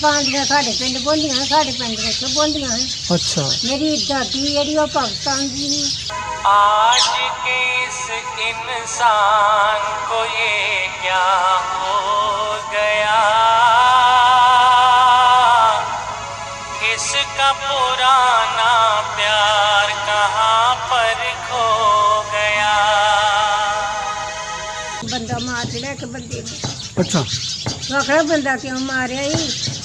ਪਾਕਿਸਤਾਨ ਸਾਡੇ ਪਿੰਡ ਬੋਲੀਆਂ ਸਾਡੇ ਪਿੰਡ ਵਿੱਚ ਬੋਲੀਆਂ ਹੈ ਅੱਛਾ ਮੇਰੀ ਦਾਦੀ ਜਿਹੜੀ ਉਹ ਪਾਕਿਸਤਾਨ ਦੀ ਸੀ आज के इस इंसान को ये क्या हो गया इसका पुराना प्यार कहाँ पर खो गया ਬੰਦਾ ਮਾਰ ਲਿਆ ਕਿ ਬੰਦੇ ਨੂੰ ਅੱਛਾ ਆਖੜਾ ਬੰਦਾ ਕਿਉਂ ਮਾਰਿਆ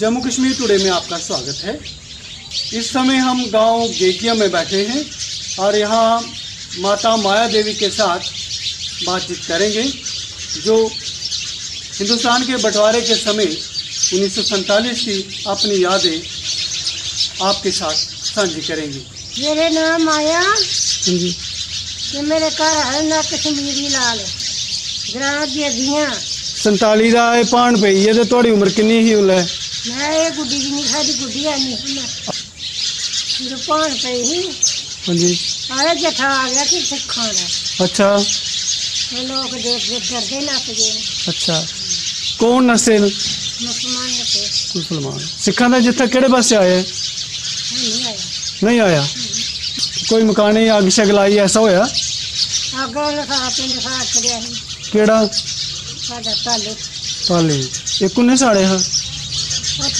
जम्मू कश्मीर टुडे में आपका स्वागत है। इस समय हम गाँव गेकिया में बैठे हैं और यहाँ माता माया देवी के साथ बातचीत करेंगे जो हिंदुस्तान के बंटवारे के समय उन्नीस की अपनी यादें आपके साथ साझी करेंगे। मेरे नाम माया। हाँ जी। ये मेरे घर है ना कश्मीरी लाल। ग्राम संताली पान पे ये तो थोड़ी उम्र कि ही ਮੈਂ ਇਹ ਗੁੱਡੀ ਜੀ ਨਹੀਂ ਸਾਡੀ ਗੁੱਡੀ ਆ ਨਹੀਂ। ਮੈਂ ਜਦੋਂ ਪਾਣ ਪਈ ਸੀ। ਹਾਂਜੀ। ਆਇਆ ਜਠਾ ਆ ਗਿਆ ਕਿ ਸਿੱਖਾਂ ਦਾ। ਅੱਛਾ। ਉਹ ਲੋਕ ਦੇਖ ਕੇ ਡਰਦੇ ਨੱਸ ਗਏ ਅੱਛਾ। ਕੌਣ ਨਸੇ ਮੁਸਲਮਾਨ ਨੇ ਤੇ। ਮੁਸਲਮਾਨ। ਸਿੱਖਾਂ ਦਾ ਜਿੱਥੇ ਕਿਹੜੇ ਪਾਸੇ ਆਏ ਹੈ? ਨਹੀਂ ਆਇਆ। ਨਹੀਂ ਆਇਆ। ਕੋਈ ਮਕਾਨੇ ਅੱਗ ਸ਼ਗ ਲਾਈ ਐਸਾ ਹੋਇਆ? ਅੱਗੇ ਸਾਰਾ ਪਿੰਡ ਸਾੜ ਛੜਿਆ ਸੀ। ਕਿਹੜਾ? ਸਾਡਾ ਤਾਲੁਕ। ਪਾਲੇ ਇੱਕ ਉਹਨੇ ਸਾੜੇ ਹਾਂ ਉਹ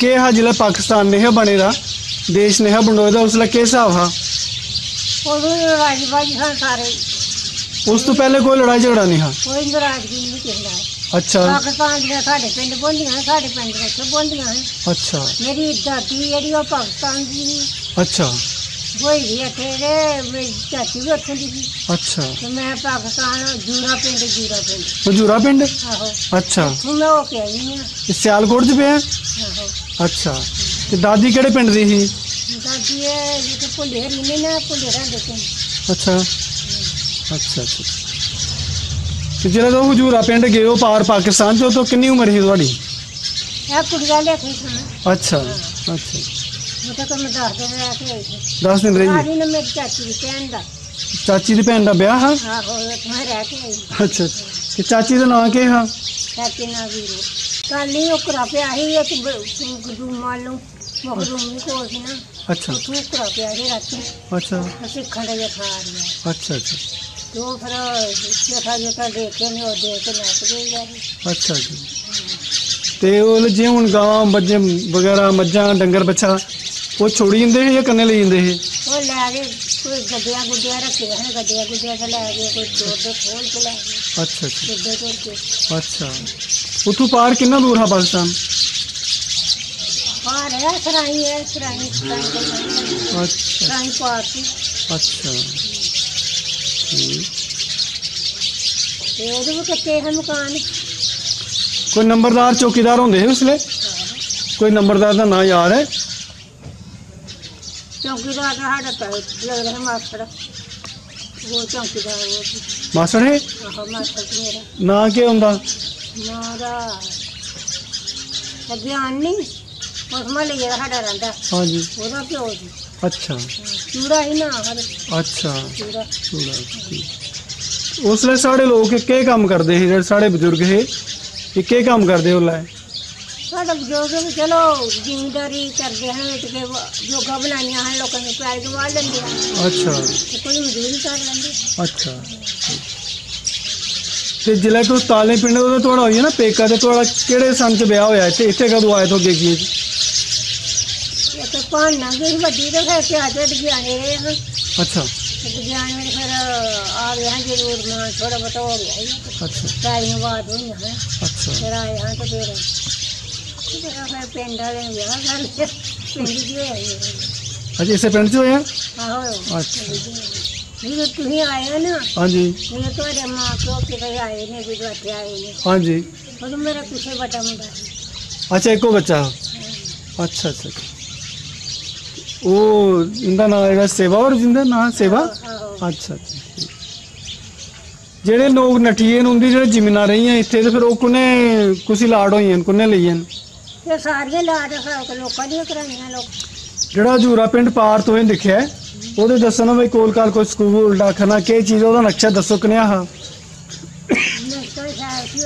के हा जिला पाकिस्तान ने हा बने रहा देश ने हा बनोए दा उसला के हिसाब हा ਉਦੋਂ ਹੀ ਰਾਜਬਾਜੀ ਸਨ ਸਾਰੇ उस तो पहले कोई ਕੋਈ ਨਰਾਜ਼ਗੀ ਨਹੀਂ ਕਹਿੰਦਾ अच्छा ਪਾਕਿਸਤਾਨ ਦੀਆਂ ਸਾਡੇ ਪਿੰਡ ਬੋਲੀਆਂ ਸਾਡੇ ਪਿੰਡ ਵਿੱਚ ਬੋਲੀਆਂ ਹੈ ਮੇਰੀ ਦਾਦੀ ਜਿਹੜੀ ਉਹ ਪਾਕਿਸਤਾਨ ਦੀ ਸੀ। ਹੋਈ ਵੀ ਇੱਥੇ ਦੇ ਮੇਰੀ ਚਾਚੀ ਵੀ ਉੱਥੋਂ ਦੀ ਸੀ। ਅੱਛਾ। ਤੇ ਮੈਂ ਪਾਕਿਸਤਾਨ ਜੂਰਾ ਪਿੰਡ ਜੂਰਾ ਪਿੰਡ। ਮਜੂਰਾ ਪਿੰਡ? ਆਹੋ। ਅੱਛਾ। ਉੱਥੋਂ ਮੈਂ ਹੋ ਕੇ ਆਈ ਹਾਂ। ਇਹ ਸਿਆਲਕੋਟ ਚ ਪਿਆ? ਆਹੋ। ਅੱਛਾ। ਤੇ ਦਾਦੀ ਕਿਹੜੇ ਪਿੰਡ ਦੀ ਸੀ? ਦਾਦੀ ਇਹ ਜਿੱਥੇ ਭੁੱਲੇ ਹਰੀ ਨੇ ਭੁੱਲੇ ਰਹਿੰਦੇ ਸੀ ਅੱਛਾ। ਅੱਛਾ ਅੱਛਾ। ਤੇ ਜਿਹੜਾ ਤੋਂ ਹਜੂਰਾ ਪਿੰਡ ਗਏ ਹੋ ਪਾਰ ਪਾਕਿਸਤਾਨ ਚੋਂ ਤੋਂ ਕਿੰਨੀ ਉਮਰ ਸੀ ਤੁਹਾਡੀ? ਇਹ ਕੁੜੀਆਂ ਲੈ ਕੇ ਸਨ ਅੱਛਾ। ਅੱਛਾ। ਉਹ ਤਾਂ ਮੈਂ ਦੱਸ ਦੇ ਰਹਿ ਕੇ ਆਈ ਸੀ 10 ਦਿਨ ਰਹੀ ਆਦੀ ਨੇ ਮੇਰੀ ਚਾਚੀ ਦੀ ਭੈਣ ਦਾ। ਚਾਚੀ ਦੀ ਭੈਣ ਦਾ ਵਿਆਹ ਹਾਂ ਆਹੋ ਉੱਥੇ ਮੈਂ ਰਹਿ ਕੇ ਆਈ। ਅੱਛਾ ਅੱਛਾ। ਤੇ ਚਾਚੀ ਦਾ ਨਾਂ ਕੀ ਹਾਂ ਚਾਚੀ ਨਾਲ ਵੀਰੋ। ਕੱਲ ਹੀ ਉਹ ਕਰਾ ਪਿਆ ਸੀ ਇੱਕ ਗਦੂ ਮਾਲੂ ਮਖਦੂਮ ਨਹੀਂ ਕੋਲ ਸੀ ਨਾ। ਅੱਛਾ। ਉਹ ਤੂੰ ਕਰਾ ਪਿਆ ਸੀ ਰਾਤੀ। ਅੱਛਾ। ਅਸੀਂ ਖੜੇ ਜਿਹਾ ਖਾ ਰਿਹਾ ਅੱਛਾ ਅੱਛਾ। ਤੇ ਉਹ ਫਿਰ ਜਥਾ ਜਥਾ ਦੇਖ ਕੇ ਨਹੀਂ ਉਹ ਦੇਖ ਕੇ ਨੱਚ ਗਈ ਯਾਰ ਅੱਛਾ ਜੀ ਤੇ ਉਹ ਜੇ ਹੁਣ ਗਾਵਾਂ ਬੱਜੇ ਵਗੈਰਾ ਮੱਝਾਂ ਡੰਗਰ ਬੱਚਾ ਉਹ ਛੋੜੀ ਜਾਂਦੇ ਸੀ ਜਾਂ ਕੰਨੇ ਲਈ ਜਾਂਦੇ ਸੀ ਉਹ ਲੈ ਗਏ ਕੋਈ ਗੱਡੀਆਂ ਗੁੱਡੀਆਂ ਰੱਖੇ ਹਨ ਗੱਡੀਆਂ ਗੁੱਡੀਆਂ ਤੇ ਲੈ ਗਏ ਕੋਈ ਦੋ ਦੋ ਖੋਲ ਕੇ ਲੈ ਗਏ ਅੱਛਾ ਅੱਛਾ ਗੱਡੇ ਤੋੜ ਕੇ ਅੱਛਾ ਉਥੋਂ ਪਾਰ ਕਿੰਨਾ ਦੂਰ ਹੈ ਪਾਕਿਸਤਾਨ ਬਾਹਰ ਹੈ ਸਰਾਈ ਹੈ ਸਰਾਈ ਸਰਾਈ ਅੱਛਾ ਸਰਾਈ ਪਾਰ ਸੀ ਅੱਛਾ ਠੀਕ ਤੇ ਉਹਦੇ ਵੀ ਕੱਚੇ ਹਨ ਮਕਾਨ ਕੋਈ ਨੰਬਰਦਾਰ ਚੌਕੀਦਾਰ ਹੁੰਦੇ ਸੀ ਉਸਲੇ ਕੋਈ ਨੰਬਰਦਾਰ ਦਾ ਨਾਂ ਯਾਦ ਹੈ ਚੌਂਕੀਦਾਰ ਦਾ ਸਾਡਾ ਪੈ ਲੱਗਦਾ ਹੈ ਮਾਸਟਰ। ਉਹ ਚੌਂਕੀਦਾਰ ਉਹ। ਸੀ। ਮਾਸੜ ਹੈ ਆਹੋ ਮਾਸਟਰ ਸੀ ਮੇਰਾ। ਨਾਂ ਕੀ ਹੁੰਦਾ? ਮਾਰਾ ਅਗਿਆਨ ਨਹੀਂ। ਉਸ ਮਹੱਲੇ ਜਿਹੜਾ ਸਾਡਾ ਰਹਿੰਦਾ। ਹਾਂਜੀ। ਉਹਦਾ ਪਿਓ ਸੀ ਅੱਛਾ। ਚੂੜਾ ਹੀ ਨਾ ਹਰ ਅੱਛਾ। ਚੂੜਾ। ਚੂੜਾ ਸਾਡੇ ਲੋਕ ਕੀ ਕੰਮ ਕਰਦੇ ਸੀ ਜਿਹੜੇ ਸਾਡੇ ਬਜ਼ੁਰਗ ਸੀ ਇਹ ਕੀ ਕੰਮ ਕਰਦੇ ਉਹਲਾ ਸਾਡਾ ਬਜ਼ੁਰਗ ਵੀ ਚਲੋ ਜ਼ਿਮੀਂਦਾਰੀ ਕਰਦੇ ਹਨ ਵਿੱਚ ਕੇ ਜੋਗਾ ਬਣਾਈਆਂ ਹਨ ਲੋਕਾਂ ਨੂੰ ਪਿਆਰ ਗਵਾ ਲੈਂਦੇ ਹਨ ਅੱਛਾ ਤੇ ਕੋਈ ਮਜ਼ਦੂਰੀ ਕਰ ਲੈਂਦੇ ਅੱਛਾ ਤੇ ਜ਼ਿਲ੍ਹਾ ਤੋਂ ਤਾਲੇ ਪਿੰਡ ਉਹਦਾ ਤੁਹਾਡਾ ਹੋਈ ਹੈ ਨਾ ਪੇਕਾ ਤੇ ਤੁਹਾਡਾ ਕਿਹੜੇ ਸੰਨ ਚ ਵਿਆਹ ਹੋਇਆ ਇੱਥੇ ਇੱਥੇ ਕਦੋਂ ਆਏ ਤੋਂ ਗੇਗੀ ਪਾਣ ਨਾ ਗਈ ਵੱਡੀ ਤੇ ਫਿਰ ਤੇ ਆਜੇ ਗਿਆਨੇ ਰਹੇ ਹਾਂ ਅੱਛਾ ਤੇ ਗਿਆਨ ਵਿੱਚ ਫਿਰ ਆ ਗਿਆ ਜਰੂਰ ਨਾ ਥੋੜਾ ਬਤਾ ਹੋ ਗਿਆ ਇਹ ਅੱਛਾ ਸਾਰੀਆਂ ਬਾਤ ਹੋਈਆਂ ਹੈ ਅੱਛਾ ਫਿਰ ਆਏ ਹਾਂ ਤੇ ਫਿਰ ਫਿਰ ਫਿਰ ਪਿੰਡ ਵਾਲੇ ਨੇ ਵਿਆਹ ਕਰ ਲਿਆ ਪਿੰਡ ਜੀ ਹੋਇਆ ਇਹ। ਅਜੇ ਇਸੇ ਪਿੰਡ 'ਚ ਹੋਇਆ ਆਹੋ ਅੱਛਾ ਜਦੋਂ ਤੁਸੀਂ ਆਏ ਹੋ ਨਾ ਹਾਂਜੀ ਮੇਰੇ ਤੁਹਾਡੇ ਮਾਂ ਪਿਓ ਕਿਤੇ ਆਏ ਨੇ ਵੀ ਇੱਥੇ ਆਏ ਨੇ ਹਾਂਜੀ ਉਦੋਂ ਮੇਰਾ ਪਿੱਛੇ ਵੱਡਾ ਮੁੰਡਾ ਸੀ ਅੱਛਾ ਇੱਕੋ ਬੱਚਾ ਅੱਛਾ ਅੱਛਾ ਉਹ ਇਹਦਾ ਨਾਮ ਹੈਗਾ ਸੇਵਾ ਔਰ ਜਿੰਦਾ ਨਾਮ ਸੇਵਾ ਆਹੋ ਅੱਛਾ ਅੱਛਾ ਜਿਹੜੇ ਲੋਕ ਨਠੀਏ ਨੂੰ ਹੁੰਦੀ ਜਿਹੜੇ ਜ਼ਮੀਨਾਂ ਰਹੀਆਂ ਇੱਥੇ ਤੇ ਫਿਰ ਉਹ ਕੁਨੇ ਕੁਸੀ ਲਾੜ ਹੋਈਆਂ ਕੁਨੇ ਲਈਆਂ ਸਾਰੀਆਂ ਲਾਜ ਸਭ ਲੋਕਾਂ ਦੀਆਂ ਕਰਾਈਆਂ ਲੋਕ। ਜਿਹੜਾ ਹਜੂਰਾ ਪਿੰਡ ਪਾਰ ਤੋਂ ਇਹ ਲਿਖਿਆ ਹੈ, ਉਹਦੇ ਦੱਸਣਾ ਵੀ ਕੋਲ ਕਾਲ ਕੋਈ ਸਕੂਲ ਡਾਕਖਾਨਾ ਕੀ ਚੀਜ਼ ਉਹਦਾ ਨਕਸ਼ਾ ਦੱਸੋ ਕਿਨਿਆ ਹਾਂ ਨਸਤਾ ਸ਼ਾਇਦ ਸੀ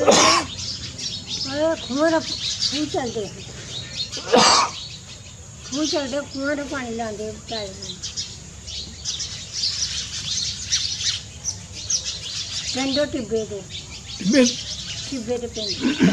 ਉਹ ਖੂਰ ਖੂਹ ਚੱਲਦੇ ਖੂਹ ਚੱਲਦੇ ਖੂਹਾਂ ਦਾ ਪਾਣੀ ਲਾਉਂਦੇ ਬਤਾਏ ਪਿੰਡੋ ਟਿੱਬੇ ਦੇ। ਟਿੱਬੇ ਦੇ ਪਿੰਡ।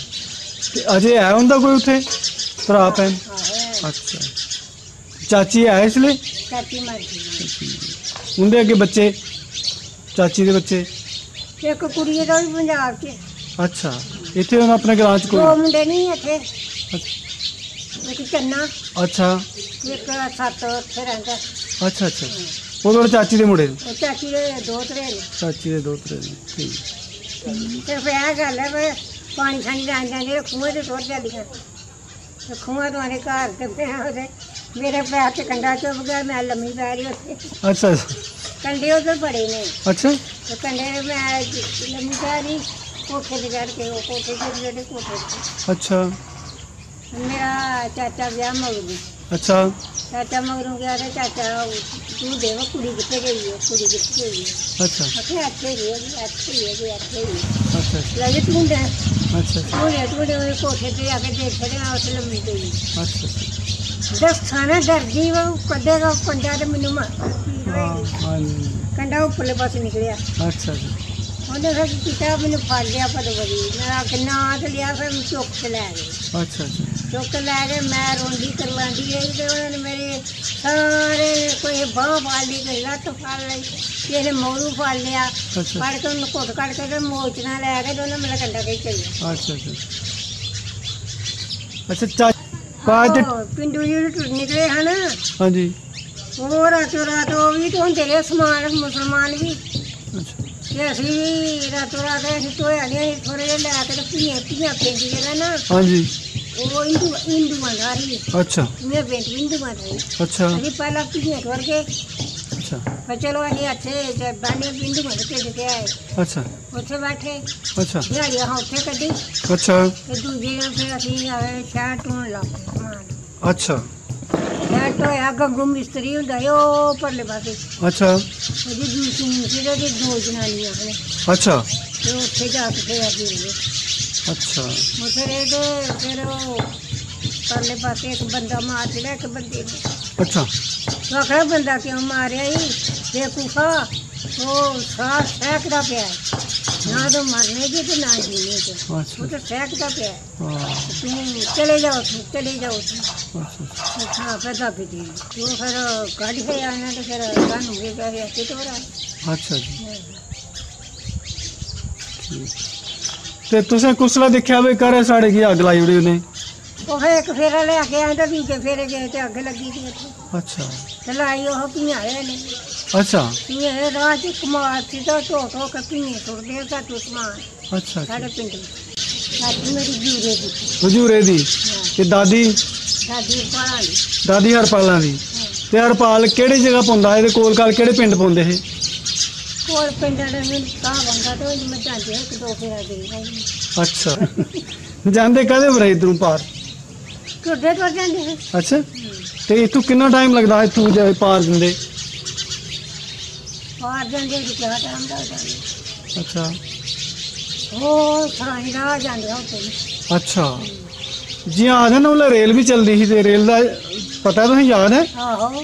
ਅਜੇ ਹੈ ਹੁੰਦਾ ਕੋਈ ਉੱਥੇ ਭਰਾ ਭੈਣ ਹਾਂ ਅੱਛਾ ਚਾਚੀ ਹੈ ਇਸ ਲਈ ਚਾਚੀ ਮਰ ਗਈ ਉਹਦੇ ਅੱਗੇ ਬੱਚੇ ਚਾਚੀ ਦੇ ਬੱਚੇ ਇੱਕ ਕੁੜੀ ਦਾ ਵੀ ਪੰਜਾਬ 'ਚ ਅੱਛਾ ਇੱਥੇ ਹੁਣ ਆਪਣੇ ਗ੍ਰਾਂ ਚ ਦੋ ਕੋਈ ਮੁੰਡੇ ਨਹੀਂ ਇੱਥੇ ਇੱਕ ਚੰਨਾ ਅੱਛਾ ਇੱਕ ਸੱਤ ਉੱਥੇ ਰਹਿੰਦਾ ਅੱਛਾ ਅੱਛਾ ਉਹ ਤੁਹਾਡੇ ਚਾਚੀ ਦੇ ਮੁੰਡੇ ਨੇ। ਉਹ ਚਾਚੀ ਦੇ ਦੋ ਤਰੇ ਨੇ ਚਾਚੀ ਦੇ ਦੋ ਤਰੇ ਨੇ ਠੀਕ ਸਿਰਫ ਇਹ ਗੱਲ ਹੈ ਵੀ पानी छानी लान जाने कुएँ तो छोड़ दिया तो कुआँ तुम्हारे घर के मेरे पैर से कंधा चुप गया मैं लम्मी पै रही होती। अच्छा, अच्छा कंधे उधर बड़े ने अच्छा। तो कंधे मैं लम्मी पै रही कोठे से चढ़ के कोठे से छोटे कोठे अच्छा। मेरा चाचा गया मगर अच्छा। चाचा मगरू गया तो चाचा तू दे वो कुड़ी कितने गई है कुड़ी कितने गई है। अच्छा। अच्छे अच्छे ही है अच्छे ही है अच्छे ही है। अच्छा, अच्छा। लगे तू ਅੱਛਾ ਜੀ ਦੇ ਅੱਛਾ ਉਹਨੇ ਤੁਹਾਡੇ ਉਹ ਕੋਠੇ ਤੇ ਆ ਕੇ ਦੇਖਦੇ ਆ ਉਸ ਲੰਮੀ ਪਈ ਅੱਛਾ ਦੱਸਾਂ ਡਰਦੀ ਵਾ ਕੱਢੇਗਾ ਕੰਡਾ ਤੇ ਮੈਨੂੰ ਮਾਰ ਹਾਂ ਹਾਂਜੀ। ਕੰਡਾ ਉੱਪਰਲੇ ਪਾਸੇ ਨਿਕਲਿਆ। ਅੱਛਾ ਜੀ ਉਹਨੇ ਫਿਰ ਕੀਤਾ ਮੈਨੂੰ ਫੜ ਲਿਆ ਪਦਵਰੀ ਮੈਂ ਕਿੰਨਾ ਤੇ ਲਿਆ ਫਿਰ ਚੁੱਕ ਕੇ ਲੈ ਗਏ। ਅੱਛਾ ਅੱਛਾ। ਚੁੱਕ ਕੇ ਲੈ ਗਏ ਮੈਂ ਰੋਂਦੀ ਕਰਵਾਉਂਦੀ ਰਹੀ ਤੇ ਉਹਨਾਂ ਨੇ ਮੇਰੇ ਸਾਰੇ ਕੋਈ ਬਾਹ ਫੜ ਲਈ ਕੋਈ ਲੱਤ ਫੜ ਲਈ ਕਿਸੇ ਨੇ ਮੋਰੂ ਫੜ ਲਿਆ ਅੱਛਾ ਫੜ ਕੇ ਉਹਨੂੰ ਘੁੱਟ ਕੱਢ ਕੇ ਤੇ ਮੋਚਣਾ ਲੈ ਕੇ ਤੇ ਉਹਨੇ ਮੇਰਾ ਕੰਡਾ ਕੇ ਚੱਲਿਆ ਅੱਛਾ ਅੱਛਾ ਅੱਛਾ ਚਾ ਪਾਜ ਉਹ ਪਿੰਡੂ ਜਿਹੜੇ ਟੁੱਟ ਨਿਕਲੇ ਹਨ ਹਾਂਜੀ ਉਹ ਰਾਤੋਂ ਰਾਤ ਉਹ ਵੀ ਤੋਂ ਤੇਰੇ ਸਮਾਨ ਮੁਸਲਮਾਨ ਵੀ ਅੱਛਾ ਤੇ ਅਸੀਂ ਵੀ ਰਾਤੋਂ ਰਾਤ ਅਸੀਂ ਧੋਇਆ ਨਹੀਂ ਅਸੀਂ ਥੋੜੇ ਜਿਹੇ ਲੈ ਕੇ ਤੇ ਪੀਆਂ ਪੀਆਂ ਪਿੰਡੀ ਜਿਹੜਾ ਨਾ ਹਾਂਜੀ वो हिंदू हिंदू मंदारी अच्छा। मैं बेट हिंदू मंदारी अच्छा। अभी पहला की नेटवर्क है अच्छा। पर चलो ये अच्छे बाने हिंदू मंदिर के देते आए। अच्छा। उठे बैठे। अच्छा। या यहाँ उठे कर दी अच्छा। तो दूसरी जगह फिर असी आए शर्ट में लाओ अच्छा। शर्ट तो यहाँ गंगू मिस्त्री होता है वो परले पासे। अच्छा। जी दूसरी मिस्त्री दो जनानियाँ ने अच्छा। तो उठे जा सकते हैं अच्छा। और फिर फिर एक बंदा मार दिया एक बंदे ने। अच्छा। आखड़ा बंदा क्यों मारिया ही? बेकूफा वो सास फेंकदा ना तो मरने की तो ना जीने की अच्छा। वो तो फेंकदा पिया हाँ। तुम चले जाओ तुम चले जाओ अच्छा, अच्छा। तुम हाँ फिर दाबी दी। वो फिर गाड़ी से आना तो फिर कानून के पैसे ऐसे तो रहा अच्छा जी। हाँ। ਤੇ ਤੁਸੀਂ ਕੁਸਲਾ ਦੇਖਿਆ ਵੀ ਕਰੇ ਸਾੜੇ ਕੀ ਅੱਗ ਲਾਈ ਉੜੀ ਉਹਨੇ? ਉਹ ਫਿਰ ਇੱਕ ਫੇਰਾ ਲੈ ਕੇ ਤੇ ਦੂਜੇ ਫੇਰੇ ਗਏ ਤੇ ਅੱਗ ਲੱਗੀ ਸੀ ਉੱਥੇ। ਅੱਛਾ। ਤੇ ਲਾਈ ਉਹ ਪਿਆਰੇ ਨੇ। ਅੱਛਾ। ਇਹ ਰਾਜ ਕੁਮਾਰ ਸੀ ਤਾਂ ਢੋ ਢੋ ਕੇ ਤੁਰਦੇ ਆ ਤਾਂ ਸਮਾਨ। ਅੱਛਾ ਸਾਡੇ ਪਿੰਡ ਸਾਡੀ ਮੇਰੀ ਜੂਰੇ ਦੀ। ਹਜੂਰੇ ਦੀ? ਤੇ ਦਾਦੀ? ਸਾਡੀ ਪਾਲਾਂ ਦੀ ਦਾਦੀ ਹਰਪਾਲਾਂ ਦੀ। ਤੇ ਹਰਪਾਲ ਕਿਹੜੀ ਜਗ੍ਹਾ ਪਾਉਂਦਾ ਇਹਦੇ ਕੋਲ ਕਾਲ ਕਿਹੜੇ ਪਿੰਡ ਪਾਉਂਦੇ ਇਹ? ਕੋਲ ਪਿੰਡਾਂ ਦੇ ਮੈਨੂੰ ਕਾ ਬੰਦਾ ਤੇ ਉਹ ਮੈਂ ਜਾਂਦੇ ਇੱਕ ਦੋ ਫੇਰਾ ਦੇ ਆਈ ਅੱਛਾ। ਜਾਂਦੇ ਕਦੇ ਬਰੇ ਇਧਰੋਂ ਪਾਰ? ਟੁੱਟ ਜਾਂਦੇ ਸੀ ਅੱਛਾ। ਤੇ ਇਥੋਂ ਕਿੰਨਾ ਟਾਈਮ ਲੱਗਦਾ ਇੱਥੋਂ ਜਾਏ ਪਾਰ ਦਿੰਦੇ ਪਾਰ ਜਾਂਦੇ ਕਿ ਕਿਹੜਾ ਟਾਈਮ ਦਾ ਜਾਂਦੇ ਅੱਛਾ। ਉਹ ਸਰਾਈ ਰਾਹ ਜਾਂਦੇ ਹੁੰਦੇ ਨੇ ਅੱਛਾ। ਜੀ ਆ ਜਾਣਾ ਉਹ ਰੇਲ ਵੀ ਚੱਲਦੀ ਸੀ ਤੇ ਰੇਲ ਦਾ ਪਤਾ ਤੁਹਾਨੂੰ ਯਾਦ ਹੈ? ਆਹੋ।